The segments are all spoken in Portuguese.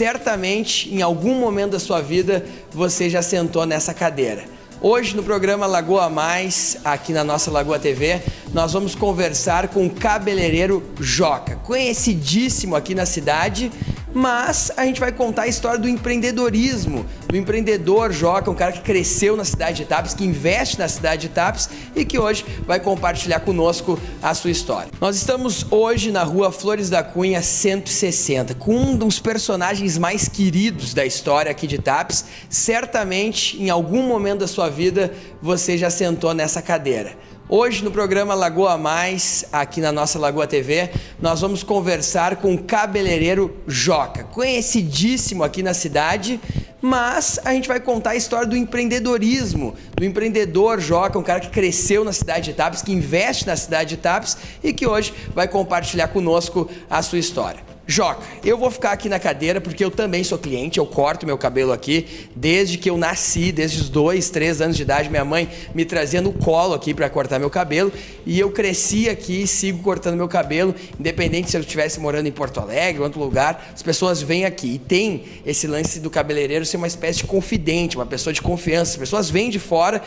certamente em algum momento da sua vida você já sentou nessa cadeira. Hoje no programa Lagoa Mais, aqui na nossa Lagoa TV, nós vamos conversar com o cabeleireiro Joca, conhecidíssimo aqui na cidade mas a gente vai contar a história do empreendedorismo, do empreendedor Joca, um cara que cresceu na cidade de Tapes, que investe na cidade de Tapes e que hoje vai compartilhar conosco a sua história. Nós estamos hoje na rua Flores da Cunha 160, com um dos personagens mais queridos da história aqui de Tapes. Certamente, em algum momento da sua vida, você já sentou nessa cadeira. Hoje no programa Lagoa Mais, aqui na nossa Lagoa TV, nós vamos conversar com o cabeleireiro Joca, conhecidíssimo aqui na cidade, mas a gente vai contar a história do empreendedorismo, do empreendedor Joca, um cara que cresceu na cidade de Tapes, que investe na cidade de Tapes e que hoje vai compartilhar conosco a sua história. Joca, eu vou ficar aqui na cadeira porque eu também sou cliente, eu corto meu cabelo aqui desde que eu nasci, desde os dois, três anos de idade, minha mãe me trazia no colo aqui para cortar meu cabelo e eu cresci aqui, sigo cortando meu cabelo, independente se eu estivesse morando em Porto Alegre ou outro lugar, as pessoas vêm aqui e tem esse lance do cabeleireiro ser uma espécie de confidente, uma pessoa de confiança. As pessoas vêm de fora,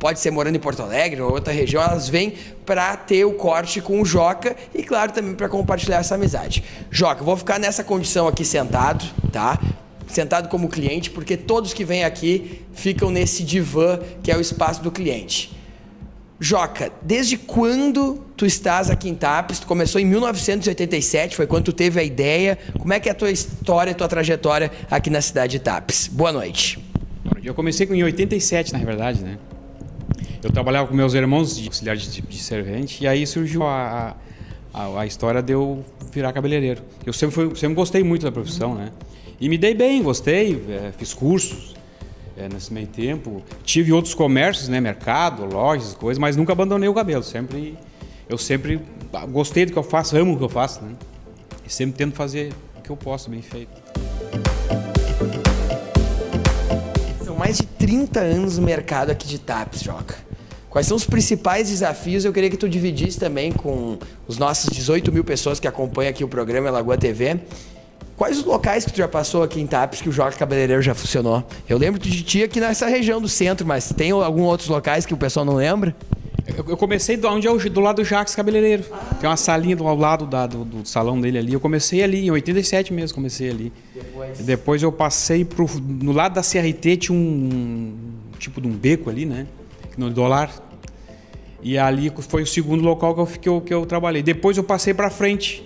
pode ser morando em Porto Alegre ou outra região, elas vêm para ter o corte com o Joca e claro também para compartilhar essa amizade. Joca, vou ficar nessa condição aqui sentado, tá? Sentado como cliente, porque todos que vêm aqui ficam nesse divã que é o espaço do cliente. Joca, desde quando tu estás aqui em Tapes? Tu começou em 1987, foi quando tu teve a ideia. Como é que é a tua história, a tua trajetória aqui na cidade de Tapes? Boa noite. Eu comecei em 87, na verdade, né? Eu trabalhava com meus irmãos de auxiliar de, de servente e aí surgiu a, a, a história de eu virar cabeleireiro. Eu sempre, fui, sempre gostei muito da profissão, né? E me dei bem, gostei, é, fiz cursos é, nesse meio tempo. Tive outros comércios, né? Mercado, lojas, coisas, mas nunca abandonei o cabelo. Sempre, eu sempre gostei do que eu faço, amo o que eu faço, né? E sempre tento fazer o que eu posso, bem feito. São mais de 30 anos no mercado aqui de TAPS, Joca. Quais são os principais desafios? Eu queria que tu dividisse também com os nossos 18 mil pessoas que acompanham aqui o programa Lagoa TV. Quais os locais que tu já passou aqui em Tapes que o Joca Cabeleireiro já funcionou? Eu lembro de ti aqui nessa região do centro, mas tem algum outros locais que o pessoal não lembra? Eu, comecei do, onde é o, do lado do Jacques Cabeleireiro. Tem uma salinha do, ao lado da, do, do, salão dele ali. Eu comecei ali, em 87 mesmo, comecei ali. Depois, Depois eu passei pro, no lado da CRT, tinha um tipo de um beco ali, né? No dólar. E ali foi o segundo local que eu, que eu, que eu trabalhei. Depois eu passei para frente,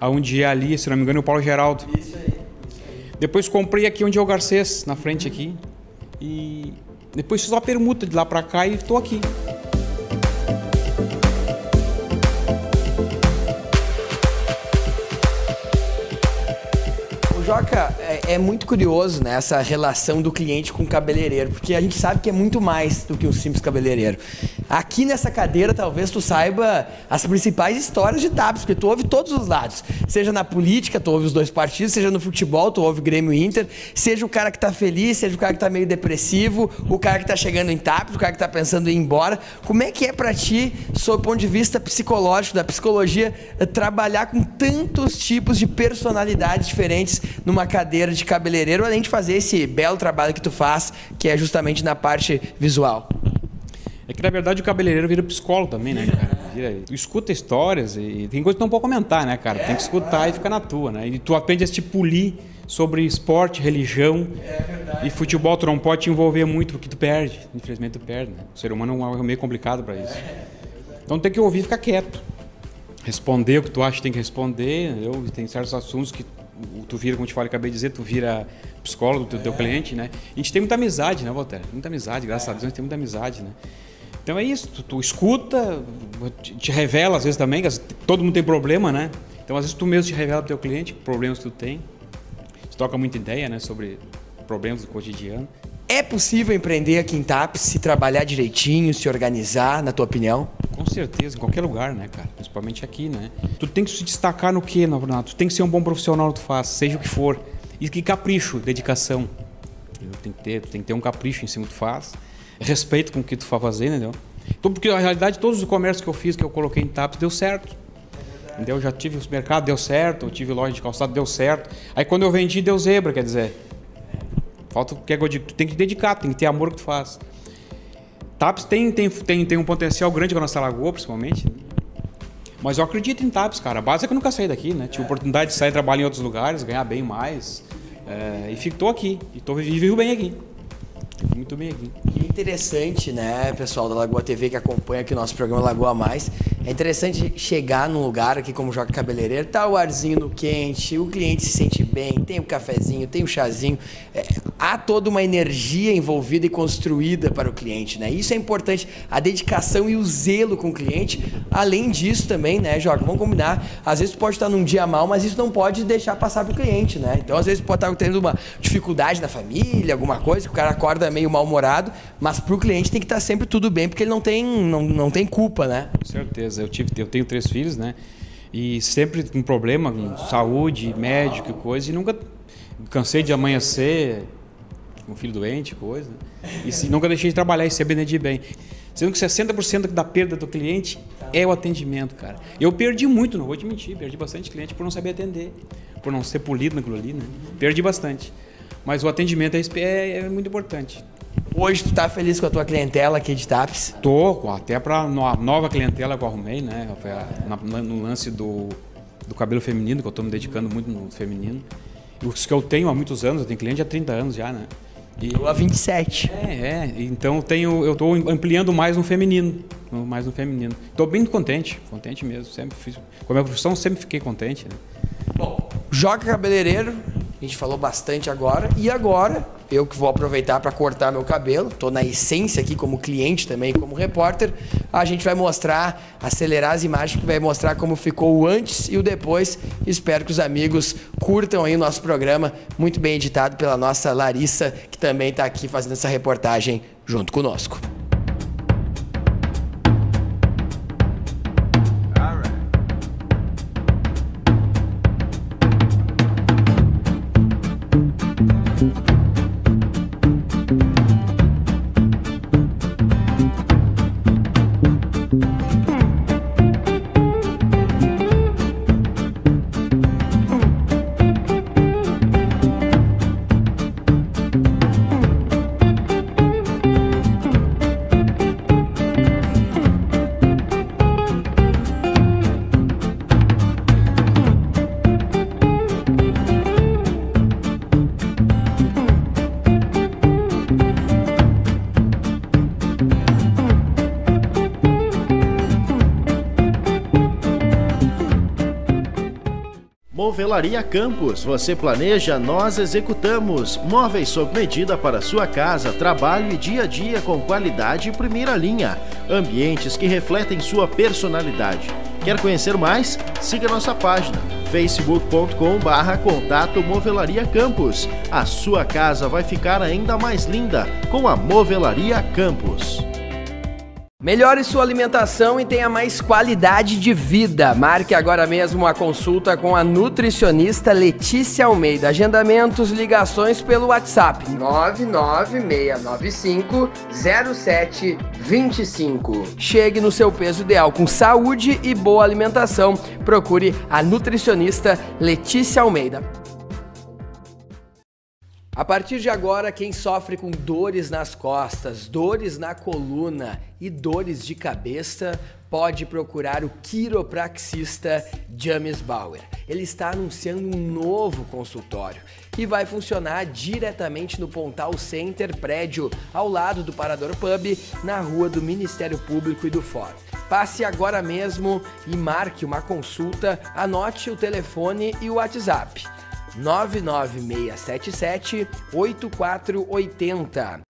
aonde é ali, se não me engano, o Paulo Geraldo. Isso aí, isso aí. Depois comprei aqui onde é o Garcês, na frente aqui. E depois fiz uma permuta de lá para cá e estou aqui. É, muito curioso né, essa relação do cliente com o cabeleireiro, porque a gente sabe que é muito mais do que um simples cabeleireiro. Aqui nessa cadeira, talvez tu saiba as principais histórias de TAPS, porque tu ouve todos os lados. Seja na política, tu ouve os dois partidos, seja no futebol, tu ouve Grêmio Inter, seja o cara que tá feliz, seja o cara que tá meio depressivo, o cara que tá chegando em TAPS, o cara que tá pensando em ir embora. Como é que é para ti, sob o ponto de vista psicológico, da psicologia, trabalhar com tantos tipos de personalidades diferentes numa cadeira de cabeleireiro, além de fazer esse belo trabalho que tu faz, que é justamente na parte visual? É que na verdade o cabeleireiro vira psicólogo também, né, cara? Vira, tu escuta histórias e tem coisa que não pode comentar, né, cara? Tem que escutar e ficar na tua, né? E tu aprende a te polir sobre esporte, religião é e futebol. Tu não pode te envolver muito porque tu perde. Infelizmente tu perde, né? O ser humano é meio complicado para isso. Então tem que ouvir e ficar quieto. Responder o que tu acha que tem que responder, entendeu? Tem certos assuntos que tu vira, como te falei, acabei de dizer, tu vira psicólogo do teu, teu cliente, né? A gente tem muita amizade, né, Walter? Muita amizade, graças a Deus a gente tem muita amizade, né? Então é isso, tu, tu escuta, te revela às vezes também, todo mundo tem problema, né? Então às vezes tu mesmo te revela pro teu cliente problemas que tu tem. Tu troca muita ideia, né, sobre problemas do cotidiano. É possível empreender aqui em TAPS, se trabalhar direitinho, se organizar, na tua opinião? Com certeza, em qualquer lugar, né, cara? Principalmente aqui, né? Tu tem que se destacar no quê, Renato? Tu tem que ser um bom profissional que tu faz, seja o que for. E que capricho, dedicação. Tem que ter, tem que ter um capricho em cima que tu faz. Respeito com o que tu vai fazer, entendeu? Então, porque na realidade todos os comércios que eu fiz, que eu coloquei em TAPS, deu certo. Entendeu? Já tive os mercados, deu certo, eu tive loja de calçado, deu certo. Aí quando eu vendi, deu zebra, quer dizer. Falta o que tu tem que dedicar, tem que ter amor que tu faz. TAPS tem, tem, tem, tem um potencial grande com a nossa lagoa, principalmente. Mas eu acredito em TAPS, cara. A base é que eu nunca saí daqui, né? Tive oportunidade de sair trabalhar em outros lugares, ganhar bem mais. É, e fico, aqui. E tô, vivo bem aqui. Muito bem aqui. Que interessante, né, pessoal da Lagoa TV que acompanha aqui o nosso programa Lagoa Mais. É interessante chegar num lugar aqui como Joca Cabeleireiro, tá o arzinho no quente, o cliente se sente bem, tem o cafezinho, tem o chazinho. É, há toda uma energia envolvida e construída para o cliente, né? Isso é importante, a dedicação e o zelo com o cliente. Além disso também, né, Joca, vamos combinar, às vezes pode estar num dia mal, mas isso não pode deixar passar para o cliente, né? Então, às vezes pode estar tendo uma dificuldade na família, alguma coisa, que o cara acorda meio mal-humorado, mas para o cliente tem que estar sempre tudo bem, porque ele não tem, não, não tem culpa, né? Com certeza eu tive, eu tenho três filhos, né? E sempre com problema com saúde, médico coisa, e nunca cansei de amanhecer com um filho doente, coisa. Né? E se, nunca deixei de trabalhar e saber de bem. Sendo que 60% da perda do cliente é o atendimento, cara. Eu perdi muito, não vou te mentir, perdi bastante cliente por não saber atender, por não ser polido naquilo ali, né? Perdi bastante. Mas o atendimento é, é, é muito importante. Hoje tu tá feliz com a tua clientela aqui de TAPS? Tô, até para nova clientela que eu arrumei, né? no lance do, do cabelo feminino, que eu estou me dedicando muito no feminino. Os que eu tenho há muitos anos, eu tenho cliente há 30 anos já, né? E, eu há 27. É, é. Então eu tenho, eu estou ampliando mais no feminino, mais no feminino. Estou bem contente, contente mesmo. Sempre fiz, com a minha profissão sempre fiquei contente. Né? Bom, joga cabeleireiro, a gente falou bastante agora. E agora, eu que vou aproveitar para cortar meu cabelo, estou na essência aqui como cliente também, como repórter, a gente vai mostrar, acelerar as imagens, vai mostrar como ficou o antes e o depois. Espero que os amigos curtam aí o nosso programa, muito bem editado pela nossa Larissa, que também está aqui fazendo essa reportagem junto conosco. Movelaria Campos. Você planeja, nós executamos. Móveis sob medida para sua casa, trabalho e dia a dia com qualidade e primeira linha. Ambientes que refletem sua personalidade. Quer conhecer mais? Siga nossa página facebook.com/barra contato Movelaria Campos. A sua casa vai ficar ainda mais linda com a Movelaria Campos. Melhore sua alimentação e tenha mais qualidade de vida. Marque agora mesmo uma consulta com a nutricionista Letícia Almeida. Agendamentos, ligações pelo WhatsApp 996950725. Chegue no seu peso ideal com saúde e boa alimentação. Procure a nutricionista Letícia Almeida. A partir de agora, quem sofre com dores nas costas, dores na coluna e dores de cabeça, pode procurar o quiropraxista James Bauer. Ele está anunciando um novo consultório que vai funcionar diretamente no Pontal Center prédio ao lado do Parador Pub, na rua do Ministério Público e do Fórum. Passe agora mesmo e marque uma consulta, anote o telefone e o WhatsApp 99677 8480.